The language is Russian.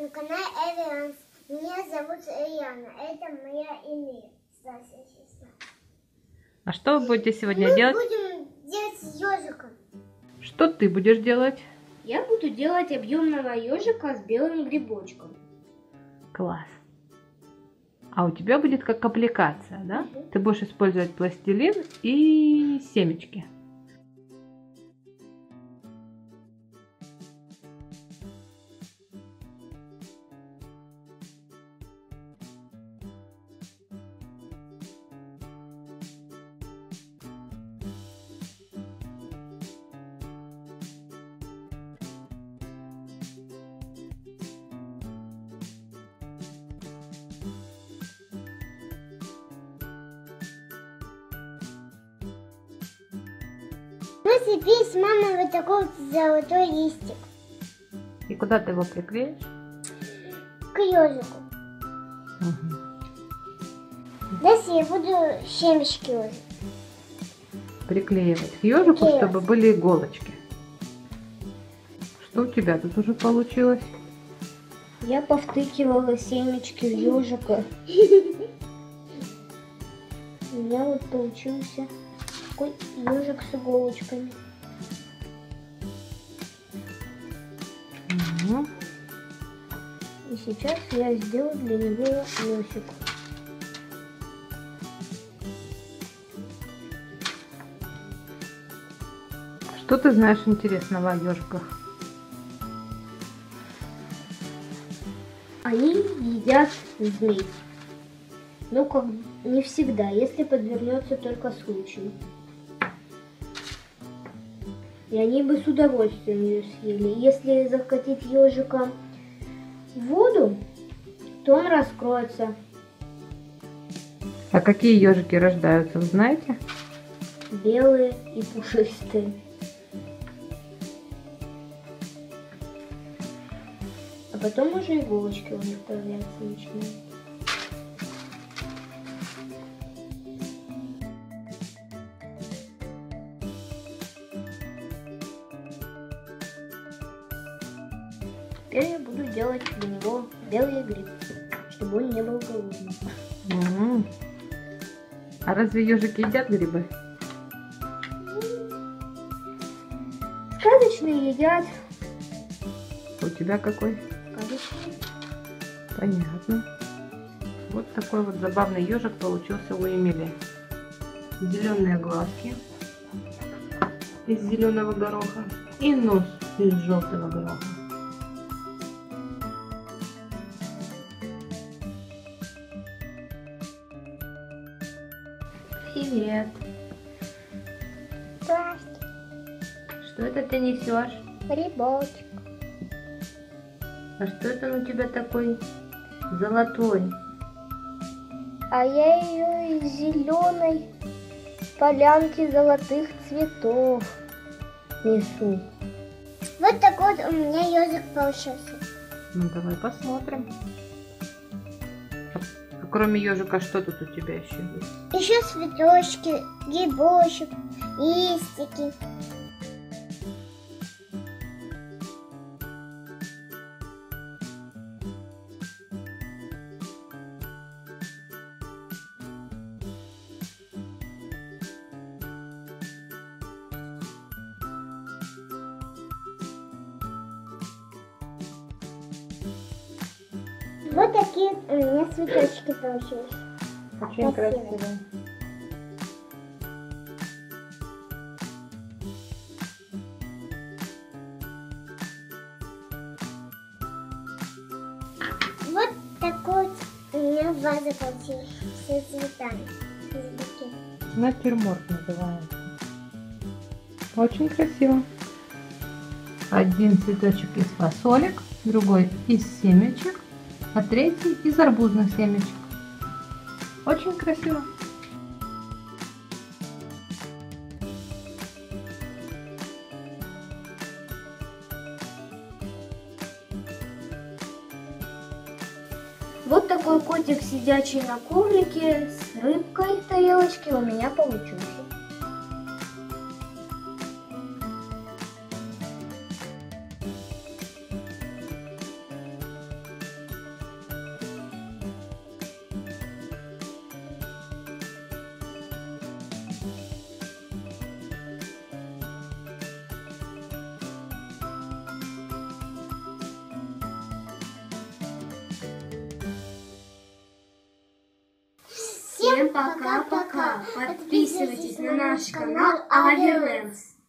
на канале Эвианс. Меня зовут Риана. Это моя старшая сестра. А что вы будете сегодня Мы делать? будем делать ежика. Что ты будешь делать? Я буду делать объемного ежика с белым грибочком. Класс. А у тебя будет как аппликация, да? Ты будешь использовать пластилин и семечки. С мамой вот такой вот золотой листик И куда ты его приклеишь? к ежику. Мгм. Дальше я буду семечки ложить. Приклеивать к ежику, Приклеивать. чтобы были иголочки. Что у тебя тут уже получилось? Я повтыкивала семечки в ежика. У меня вот получился такой ежик с иголочками. Мгм. И сейчас я сделаю для него носик. Что ты знаешь интересного о ежиках? Они едят змей. Ну, как не всегда, если подвернется только случай. И они бы с удовольствием ее съели. Если закатить ежика в воду, то он раскроется. А какие ежики рождаются, вы знаете? Белые и пушистые. А потом уже иголочки у них появляться начинают. Теперь я буду делать для него белый гриб, чтобы он не был голодным. Мгм. А разве ежики едят грибы? Сказочные едят. У тебя какой? Сказочные. Понятно. Вот такой вот забавный ежик получился у Эмили. Зеленые глазки из зеленого гороха и нос из желтого гороха. Привет. Пластик, Что это ты несешь? грибочек. А что это он у тебя такой золотой? А я ее из зеленой полянки золотых цветов несу. Вот такой вот у меня ежик получился. Ну давай посмотрим. Кроме ежика, что тут у тебя еще есть? Еще цветочки, грибочек, листики. Вот такие у меня цветочки получились. Очень Красиво. красиво. Вот такой вот у меня ваза получилась с цветами. Натюрморт называется. Очень красиво. Один цветочек из фасолек, другой из семечек, а третий из арбузных семечек. Очень красиво. Вот такой котик, сидячий на коврике с рыбкой в тарелочке у меня получился. Всем пока-пока. Подписывайтесь на наш канал Аверлендс.